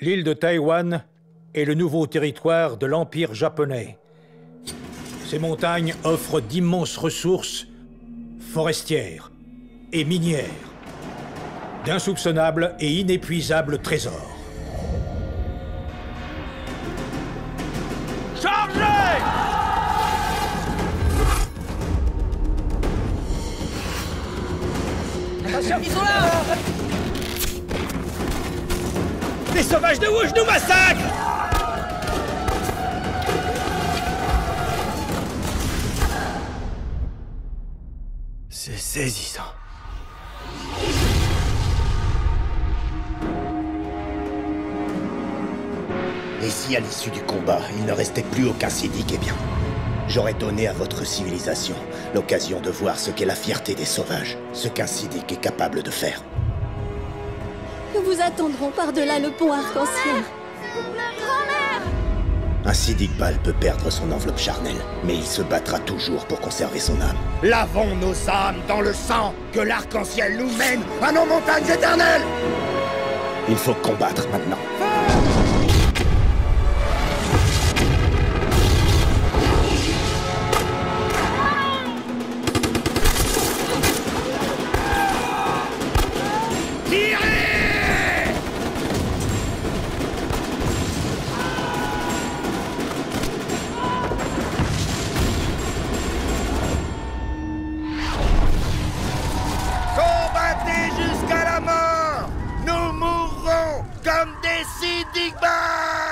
L'île de Taïwan est le nouveau territoire de l'Empire japonais. Ces montagnes offrent d'immenses ressources forestières et minières, d'insoupçonnables et inépuisables trésors. Attention, ils là Les sauvages de Wouche nous massacrent C'est saisissant. Et si à l'issue du combat, il ne restait plus aucun Sidique, eh bien, j'aurais donné à votre civilisation l'occasion de voir ce qu'est la fierté des sauvages, ce qu'un Sidique est capable de faire. Nous vous attendrons par-delà le pont arc-en-ciel. Un Sidique Bal peut perdre son enveloppe charnelle, mais il se battra toujours pour conserver son âme. Lavons nos âmes dans le sang que l'arc-en-ciel nous mène à nos montagnes éternelles Il faut combattre maintenant. Decidem!